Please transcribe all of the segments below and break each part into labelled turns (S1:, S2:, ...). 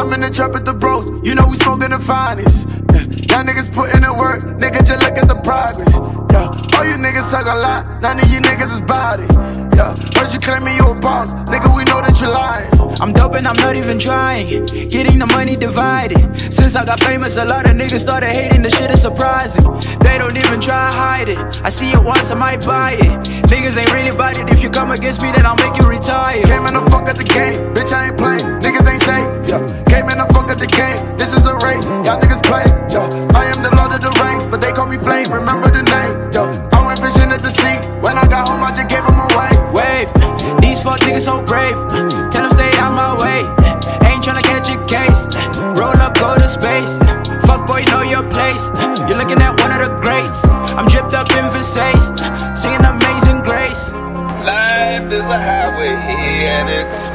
S1: I'm in the trap with the bros, you know we smoking the finest. Yeah. Y'all niggas putting in work, nigga just look at the progress. Yeah, all you niggas talk a lot, none of you niggas is body. Yeah, heard you claiming you a boss, nigga, we know that you're lying.
S2: I'm dope and I'm not even trying. Getting the money divided. Since I got famous, a lot of niggas started hating. The shit is surprising. They don't even try to hide it. I see it once, I might buy it. Niggas ain't really about it. If you come against me, then I'll make you retire.
S1: Came in the fuck at the game, bitch, I ain't playing. Remember the name. Yo, I went fishing at the sea. When I got home, I just gave them away.
S2: Wave, these fuck niggas so brave. Tell them stay out my way. Ain't tryna catch a case. Roll up, go to space. Fuck boy, know your place. You're looking at one of the greats. I'm dripped up in Versace, singing Amazing Grace.
S3: Life is a highway and it's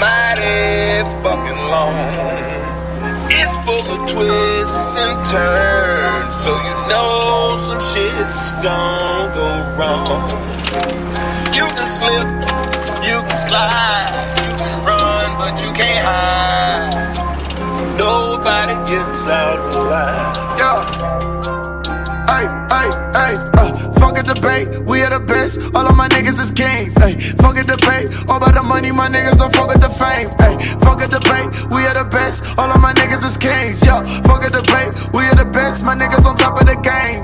S3: mighty fucking long. It's full of twists and turns, so you know some shit's gonna go wrong. You can slip, you can slide, you can run, but you can't hide. Nobody gets out alive.
S1: Yeah. Ay, ay, ay, uh, a debate, we are the best. All of my niggas is kings. Ay, fuck a debate, all about the money, my niggas don't fuck with the fame. Ay, fuck a debate, we are the best. All of my niggas is kings. Yo, fuck a debate, we are the best. My niggas on top of the game.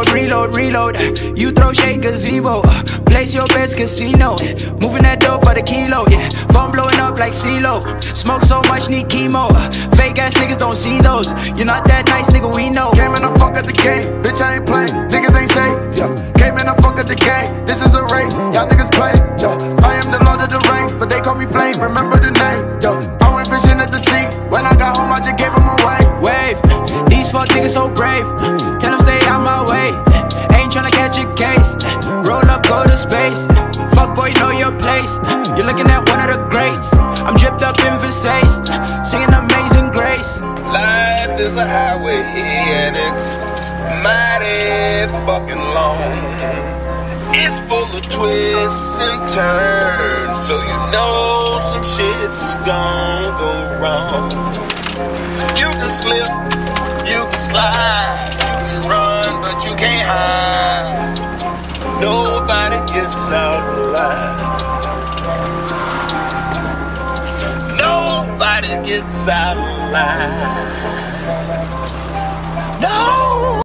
S2: Reload, reload, reload. You throw shade gazebo. Uh, place your bets casino. Moving that dope by the kilo. Yeah, phone blowing up like CeeLo. Smoke so much, need chemo. Uh, fake ass niggas don't see those. You're not that nice, nigga. We know.
S1: came in the fuck at the game, bitch, I ain't playing. Niggas ain't safe. Yo, came in the fuck at the game. This is a race, y'all niggas play. Yo, I am the lord of the rings, but they call me Flame. Remember the name. Yo, I went fishing at the sea. When I got home, I just gave them away.
S2: Wave, these fuck niggas so brave. Space. Fuck boy, know your place. You're looking at one of the greats. I'm dripped up in Versace, singing Amazing Grace.
S3: Life is a highway and it's mighty fucking long. It's full of twists and turns, so you know some shit's gonna go wrong. You can slip, you can slide, gets out of line. No!